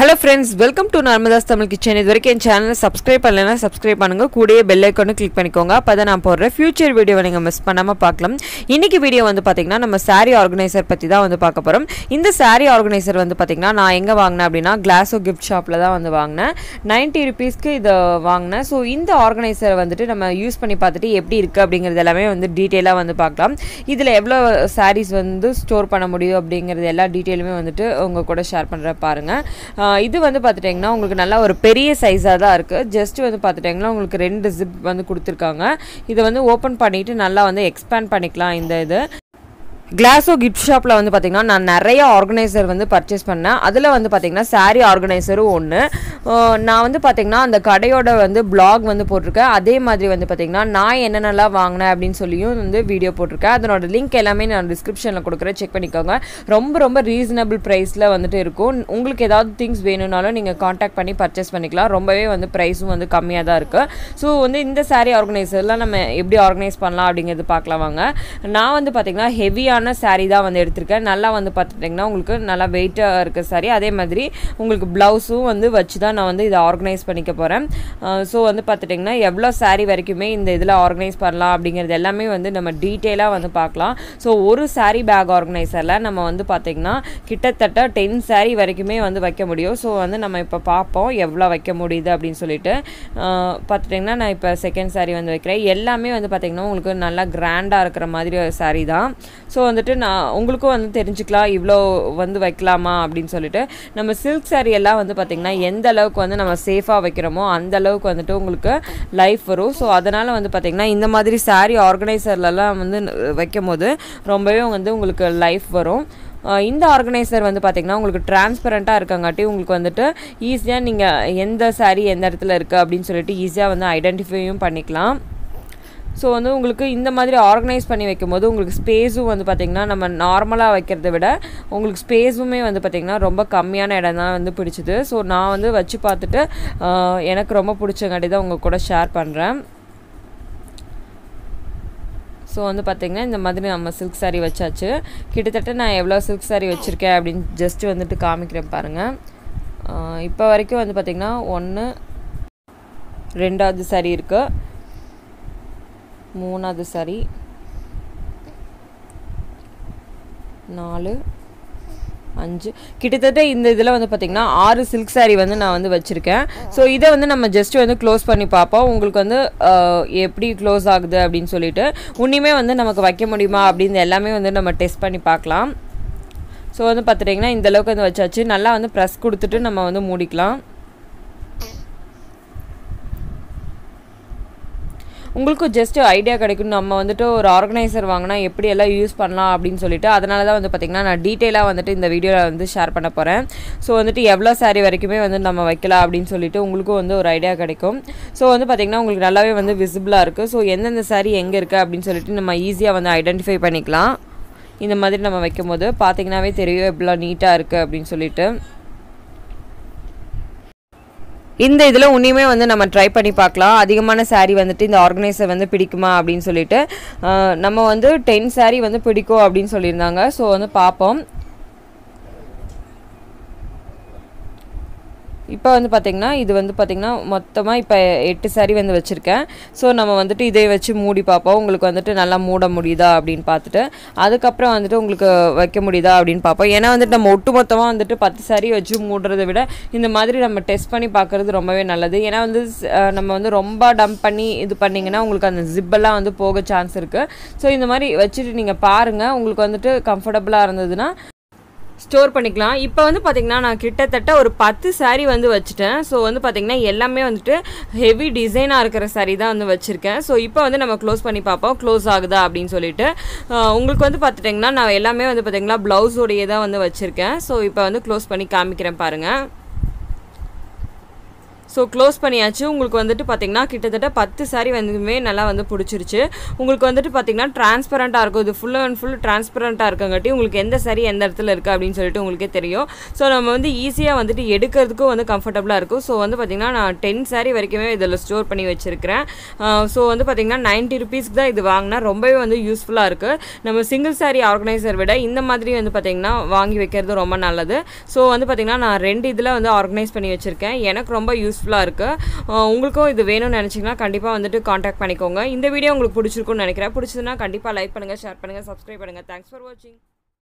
Hello friends welcome to Narmada's Tamil kitchen இது வரைக்கும் என் சேனலை சப்ஸ்கிரைப் பண்ணலைன்னா சப்ஸ்கிரைப் பண்ணுங்கள் கூடயே பெல் ஐக்கானு கிளிக் பண்ணிக்கோங்க. அப்போ தான் நான் போடுற ஃபியூச்சர் வீடியோவை நீங்கள் மிஸ் பண்ணாமல் பார்க்கலாம். இன்றைக்கி வீடியோ வந்து பார்த்திங்கன்னா நம்ம saree ஆர்கனைசர் பற்றி தான் வந்து பார்க்க போகிறோம் இந்த saree ஆர்கனைசர் வந்து பார்த்திங்கன்னா நான் எங்கே வாங்கினேன் அப்படின்னா கிளாஸோ கிஃப்ட் ஷாப்பில் தான் வந்து வாங்கினேன். நைன்ட்டி ருபீஸ்க்கு இதை வாங்கினேன். ஸோ இந்த ஆர்கனைசரை வந்துட்டு நம்ம யூஸ் பண்ணி பார்த்துட்டு எப்படி இருக்குது அப்படிங்கிறது எல்லாமே வந்து டீட்டெயிலாக வந்து பார்க்கலாம். இதில் எவ்வளோ சாரீஸ் வந்து ஸ்டோர் பண்ண முடியும் அப்படிங்கிறது எல்லா டீட்டெயிலுமே வந்துட்டு உங்கள் கூட ஷேர் பண்ணுற பாருங்கள் இது வந்து பார்த்துட்டிங்கன்னா உங்களுக்கு நல்லா ஒரு பெரிய சைஸாக தான் இருக்குது ஜஸ்ட் வந்து பார்த்துட்டிங்கன்னா உங்களுக்கு ரெண்டு ஜிப் வந்து கொடுத்துருக்காங்க. இதை வந்து ஓப்பன் பண்ணிவிட்டு நல்லா வந்து எக்ஸ்பேண்ட் பண்ணிக்கலாம் இந்த இது. கிளாஸோ கிஃப்ட் ஷாப்பில் வந்து பார்த்திங்கன்னா நான் நிறைய ஆர்கனைசர் வந்து பர்ச்சேஸ் பண்ணேன். அதில் வந்து பார்த்திங்கன்னா சாரீ ஆர்கனைசரும் ஒன்று நான் வந்து பார்த்திங்கன்னா அந்த கடையோட வந்து பிளாக் வந்து போட்டிருக்கேன். அதே மாதிரி வந்து பார்த்திங்கன்னா நான் என்னென்னலாம் வாங்கினேன் அப்படின்னு சொல்லியும் வந்து வீடியோ போட்டிருக்கேன். அதனோட லிங்க் எல்லாமே நான் டிஸ்கிரிப்ஷனில் கொடுக்குறேன். செக் பண்ணிக்கோங்க. ரொம்ப ரொம்ப ரீசனபிள் ப்ரைஸில் வந்துட்டு இருக்கும். உங்களுக்கு ஏதாவது திங்ஸ் வேணும்னாலும் நீங்கள் காண்டாக்ட் பண்ணி பர்ச்சேஸ் பண்ணிக்கலாம். ரொம்பவே வந்து ப்ரைஸும் வந்து கம்மியாக தான் இருக்குது ஸோ வந்து இந்த சாரீ ஆர்கனைசர்லாம் நம்ம எப்படி ஆர்கனைஸ் பண்ணலாம் அப்படிங்கிறது பார்க்கலாம் வாங்க. நான் வந்து பார்த்திங்கன்னா ஹெவியான saree தான் வந்து எடுத்திருக்கேன். நல்லா வந்து பார்த்துட்டிங்கன்னா உங்களுக்கு நல்லா வெயிட்டாக இருக்க சாரீ அதே மாதிரி உங்களுக்கு ப்ளவுஸும் வந்து வச்சு தான் நான் வந்து இதை ஆர்கனைஸ் பண்ணிக்க போகிறேன் ஸோ வந்து பார்த்துட்டிங்கன்னா எவ்வளோ சாரீ வரைக்குமே இந்த இதில் ஆர்கனைஸ் பண்ணலாம் அப்படிங்கிறது எல்லாமே வந்து நம்ம டீட்டெயிலாக வந்து பார்க்கலாம். ஸோ ஒரு சாரீ பேக் ஆர்கனைசரில் நம்ம வந்து பார்த்திங்கன்னா கிட்டத்தட்ட டென் சாரீ வரைக்குமே வந்து வைக்க முடியும். ஸோ வந்து நம்ம இப்போ பார்ப்போம் எவ்வளோ வைக்க முடியுது அப்படின்னு சொல்லிட்டு. பார்த்துட்டிங்கன்னா நான் இப்போ செகண்ட் சாரீ வந்து வைக்கிறேன். எல்லாமே வந்து பார்த்திங்கன்னா உங்களுக்கு நல்லா கிராண்டாக இருக்கிற மாதிரி ஒரு தான். ஸோ வந்துட்டு நான் உங்களுக்கும் வந்து தெரிஞ்சுக்கலாம் இவ்வளோ வந்து வைக்கலாமா அப்படின்னு சொல்லிட்டு. நம்ம சில்க் saree எல்லாம் வந்து பார்த்திங்கன்னா எந்த அளவுக்கு வந்து நம்ம சேஃபாக வைக்கிறோமோ அந்த அளவுக்கு வந்துட்டு உங்களுக்கு லைஃப் வரும். ஸோ அதனால் வந்து பார்த்திங்கன்னா இந்த மாதிரி saree ஆர்கனைசர்லலாம் வந்து வைக்கும் போது ரொம்பவே வந்து உங்களுக்கு லைஃப் வரும். இந்த ஆர்கனைசர் வந்து பார்த்திங்கன்னா உங்களுக்கு டிரான்ஸ்பரண்ட்டாக இருக்கங்காட்டி உங்களுக்கு வந்துட்டு ஈஸியாக நீங்கள் எந்த saree எந்த இடத்துல இருக்குது அப்படின்னு சொல்லிட்டு ஈஸியாக வந்து ஐடென்டிஃபையும் பண்ணிக்கலாம். ஸோ வந்து உங்களுக்கு இந்த மாதிரி ஆர்கனைஸ் பண்ணி வைக்கும்போது உங்களுக்கு ஸ்பேஸும் வந்து பார்த்திங்கன்னா நம்ம நார்மலாக வைக்கிறத விட உங்களுக்கு ஸ்பேஸுமே வந்து பார்த்திங்கன்னா ரொம்ப கம்மியான இடம் தான் வந்து பிடிச்சிது. ஸோ நான் வந்து வச்சு பார்த்துட்டு எனக்கு ரொம்ப பிடிச்சங்காட்டி தான் உங்கள் கூட ஷேர் பண்ணுறேன் ஸோ வந்து பார்த்திங்கன்னா இந்த மாதிரி நம்ம சில்க் சாரீ வச்சாச்சு. கிட்டத்தட்ட நான் எவ்வளோ சில்க் சாரீ வச்சுருக்கேன் அப்படின்னு ஜஸ்ட் வந்துட்டு காமிக்கிறேன் பாருங்கள் இப்போ வரைக்கும் வந்து பார்த்திங்கன்னா ஒன்று ரெண்டாவது சாரீ இருக்குது மூணாவது சரி. நாலு அஞ்சு. கிட்டத்தட்ட இந்த இதில் வந்து பார்த்திங்கன்னா ஆறு சில்க் saree வந்து நான் வந்து வச்சுருக்கேன். ஸோ இதை வந்து நம்ம ஜஸ்ட் வந்து க்ளோஸ் பண்ணி பார்ப்போம். உங்களுக்கு வந்து எப்படி க்ளோஸ் ஆகுது அப்படின்னு சொல்லிட்டு. உன்னிமே வந்து நமக்கு வைக்க முடியுமா அப்படின்னு எல்லாமே வந்து நம்ம டெஸ்ட் பண்ணி பார்க்கலாம். ஸோ வந்து பார்த்துட்டிங்கன்னா இந்த அளவுக்கு வந்து வச்சாச்சு. நல்லா வந்து ப்ரெஸ் கொடுத்துட்டு நம்ம வந்து மூடிக்கலாம். உங்களுக்கும் ஜஸ்ட் ஐடியா கிடைக்கும் நம்ம வந்துட்டு ஒரு ஆர்கனைசர் வாங்கினா எப்படி எல்லாம் யூஸ் பண்ணலாம் அப்படின்னு சொல்லிட்டு அதனால தான் வந்து பார்த்திங்கன்னா நான் டீட்டெயிலாக வந்துட்டு இந்த வீடியோவில் வந்து ஷேர் பண்ண போகிறேன் ஸோ வந்துட்டு எவ்வளோ சாரீ வரைக்குமே வந்து நம்ம வைக்கலாம் அப்படின்னு சொல்லிட்டு உங்களுக்கும் வந்து ஒரு ஐடியா கிடைக்கும். ஸோ வந்து பார்த்திங்கன்னா உங்களுக்கு நல்லாவே வந்து விசிபிளாக இருக்குது ஸோ எந்தெந்த சாரீ எங்கே இருக்குது அப்படின்னு சொல்லிட்டு நம்ம ஈஸியாக வந்து ஐடென்டிஃபை பண்ணிக்கலாம். இந்த மாதிரி நம்ம வைக்கும் போது பார்த்திங்கனாவே தெரியும் எவ்வளோ நீட்டாக இருக்குது அப்படின்னு சொல்லிட்டு. இந்த இதில் உன்னையுமே வந்து நம்ம ட்ரை பண்ணி பார்க்கலாம். அதிகமான சாரீ வந்துட்டு இந்த ஆர்கனைசர் வந்து பிடிக்குமா அப்படின்னு சொல்லிட்டு நம்ம வந்து டென் சாரீ வந்து பிடிக்கும் அப்படின்னு சொல்லியிருந்தாங்க. ஸோ வந்து பார்ப்போம். இப்போ வந்து பார்த்திங்கன்னா இது வந்து பார்த்திங்கன்னா மொத்தமாக இப்போ எட்டு saree வந்து வச்சுருக்கேன். ஸோ நம்ம வந்துட்டு இதை வச்சு மூடி பார்ப்போம் உங்களுக்கு வந்துட்டு நல்லா மூட முடியுதா அப்படின்னு பார்த்துட்டு அதுக்கப்புறம் வந்துட்டு உங்களுக்கு வைக்க முடியுதா அப்படின்னு பார்ப்போம் ஏன்னா வந்துட்டு நம்ம ஒட்டு மொத்தமாக வந்துட்டு பத்து saree வச்சு மூடுறதை விட இந்த மாதிரி நம்ம டெஸ்ட் பண்ணி பார்க்குறது ரொம்பவே நல்லது. ஏன்னா வந்து நம்ம வந்து ரொம்ப டம்ப் பண்ணி இது பண்ணிங்கன்னா உங்களுக்கு அந்த ஜிப்பெல்லாம் வந்து போக சான்ஸ் இருக்குது ஸோ இந்த மாதிரி வச்சுட்டு நீங்கள் பாருங்கள் உங்களுக்கு வந்துட்டு கம்ஃபர்டபுளாக இருந்ததுன்னா ஸ்டோர் பண்ணிக்கலாம். இப்போ வந்து பார்த்திங்கன்னா நான் கிட்டத்தட்ட ஒரு பத்து சாரீ வந்து வச்சுட்டேன். ஸோ வந்து பார்த்திங்கன்னா எல்லாமே வந்துட்டு ஹெவி டிசைனாக இருக்கிற சாரீ தான் வந்து வச்சுருக்கேன். ஸோ இப்போ வந்து நம்ம க்ளோஸ் பண்ணி பார்ப்போம். க்ளோஸ் ஆகுதா அப்படின்னு சொல்லிட்டு. உங்களுக்கு வந்து பார்த்துட்டிங்கன்னா நான் எல்லாமே வந்து பார்த்திங்கன்னா ப்ளவுஸோடையே தான் வந்து வச்சுருக்கேன். ஸோ இப்போ வந்து க்ளோஸ் பண்ணி காமிக்கிறேன் பாருங்கள் ஸோ க்ளோஸ் பண்ணியாச்சு. உங்களுக்கு வந்துட்டு பார்த்தீங்கன்னா கிட்டத்தட்ட பத்து saree வந்துமே நல்லா வந்து பிடிச்சிருச்சு. உங்களுக்கு வந்துட்டு பார்த்தீங்கன்னா டிரான்ஸ்பரண்ட்டாக இருக்கும். இது ஃபுல் அண்ட் ஃபுல் டிரான்ஸ்பரண்ட்டாக இருக்கங்காட்டி உங்களுக்கு எந்த saree எந்த இடத்துல இருக்குது அப்படின்னு சொல்லிட்டு உங்களுக்கே தெரியும். ஸோ நம்ம வந்து ஈஸியாக வந்துட்டு எடுக்கிறதுக்கும் வந்து கம்ஃபர்டபுளாக இருக்கும். ஸோ வந்து பார்த்திங்கன்னா நான் டென் saree வரைக்குமே இதில் ஸ்டோர் பண்ணி வச்சுருக்கிறேன். ஸோ வந்து பார்த்திங்கன்னா நைன்ட்டி ருபீஸ்க்கு தான் இது வாங்கினா ரொம்பவே வந்து யூஸ்ஃபுல்லாக இருக்குது நம்ம சிங்கிள் saree ஆர்கனைசர் விட இந்த மாதிரி வந்து பார்த்திங்கன்னா வாங்கி வைக்கிறது ரொம்ப நல்லது. ஸோ வந்து பார்த்திங்கன்னா நான் ரெண்டு இதில் வந்து ஆர்கனைஸ் பண்ணி வச்சுருக்கேன். எனக்கு ரொம்ப யூஸ்ஃபுல்லாக இருக்குது உங்களுக்கும் இது வேணும்னு நினச்சிங்கன்னா கண்டிப்பாக வந்துட்டு காண்டாக்ட் பண்ணிக்கோங்க. இந்த வீடியோ உங்களுக்கு பிடிச்சிருக்கும்னு நினைக்கிறேன். பிடிச்சதுன்னா கண்டிப்பாக லைக் பண்ணுங்கள் ஷேர் பண்ணுங்கள் சப்ஸ்கிரைப் பண்ணுங்கள் தேங்க்ஸ் ஃபார் வாட்சிங்